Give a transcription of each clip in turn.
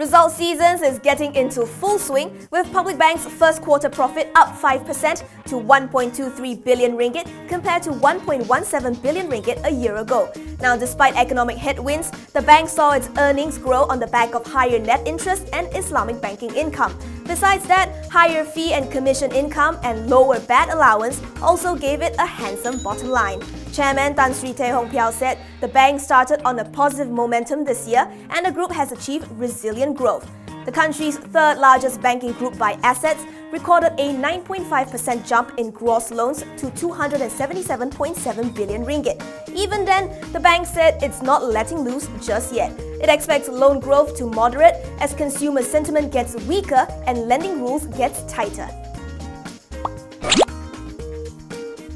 Result seasons is getting into full swing with Public Bank's first quarter profit up 5% to 1.23 billion ringgit compared to 1.17 billion ringgit a year ago. Now, despite economic headwinds, the bank saw its earnings grow on the back of higher net interest and Islamic banking income. Besides that, higher fee and commission income and lower bad allowance also gave it a handsome bottom line. Chairman Tan Sri Teh Hong Piow said the bank started on a positive momentum this year and the group has achieved resilient growth. The country's third largest banking group by assets recorded a 9.5% jump in gross loans to 277.7 billion ringgit. Even then, the bank said it's not letting loose just yet. It expects loan growth to moderate as consumer sentiment gets weaker and lending rules get tighter.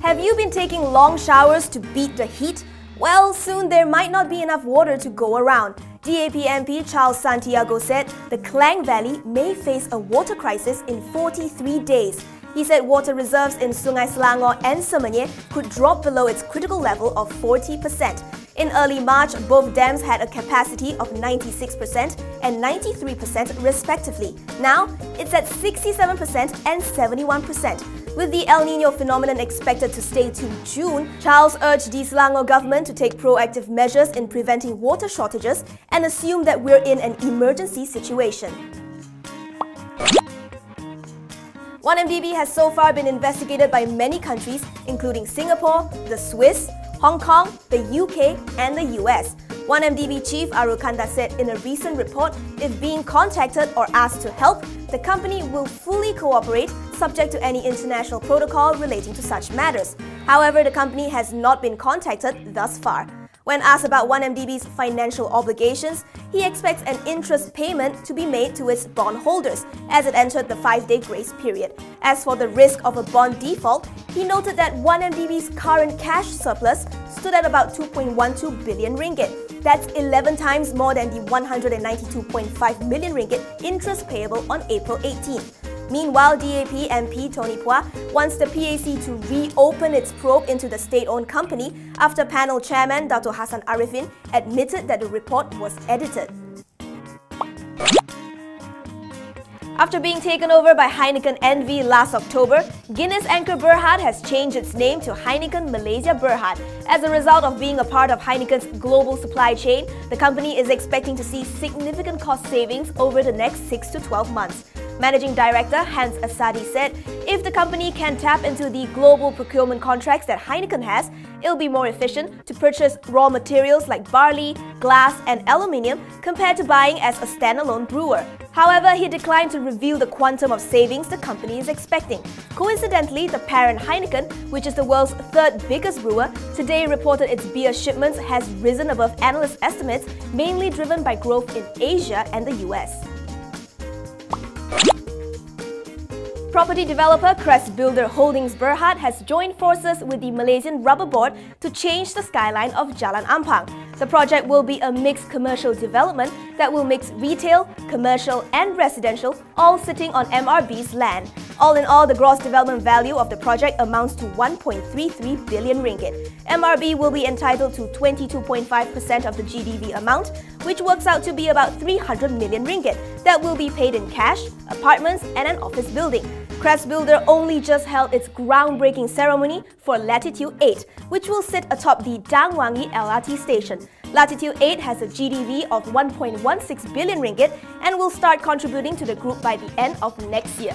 Have you been taking long showers to beat the heat? Well, soon there might not be enough water to go around. DAP MP Charles Santiago said the Klang Valley may face a water crisis in 43 days. He said water reserves in Sungai Selangor and Semenyih could drop below its critical level of 40%. In early March, both dams had a capacity of 96% and 93% respectively. Now, it's at 67% and 71%. With the El Nino phenomenon expected to stay to June, Charles urged the Selangor government to take proactive measures in preventing water shortages and assume that we're in an emergency situation. 1MDB has so far been investigated by many countries, including Singapore, the Swiss, Hong Kong, the UK, and the US. 1MDB chief Arul Kanda said in a recent report, if being contacted or asked to help, the company will fully cooperate subject to any international protocol relating to such matters. However, the company has not been contacted thus far. When asked about 1MDB's financial obligations, he expects an interest payment to be made to its bondholders as it entered the five-day grace period. As for the risk of a bond default, he noted that 1MDB's current cash surplus stood at about 2.12 billion ringgit, that's 11 times more than the 192.5 million ringgit interest payable on April 18th. Meanwhile, DAP MP Tony Pua wants the PAC to reopen its probe into the state-owned company after panel chairman Dr. Hasan Arifin admitted that the report was edited. After being taken over by Heineken NV last October, Guinness anchor Berhad has changed its name to Heineken Malaysia Berhad. As a result of being a part of Heineken's global supply chain, the company is expecting to see significant cost savings over the next 6 to 12 months. Managing Director Hans Essaadi said, if the company can tap into the global procurement contracts that Heineken has, it'll be more efficient to purchase raw materials like barley, glass, and aluminium compared to buying as a standalone brewer. However, he declined to reveal the quantum of savings the company is expecting. Coincidentally, the parent Heineken, which is the world's third biggest brewer, today reported its beer shipments has risen above analyst estimates, mainly driven by growth in Asia and the US. Property developer Crest Builder Holdings Berhad has joined forces with the Malaysian Rubber Board to change the skyline of Jalan Ampang. The project will be a mixed commercial development that will mix retail, commercial and residential, all sitting on MRB's land. All in all, the gross development value of the project amounts to 1.33 billion ringgit. MRB will be entitled to 22.5% of the GDV amount, which works out to be about 300 million ringgit that will be paid in cash, apartments and an office building. Crest Builder only just held its groundbreaking ceremony for Latitude 8, which will sit atop the Dang Wangi LRT station. Latitude 8 has a GDV of 1.16 billion ringgit and will start contributing to the group by the end of next year.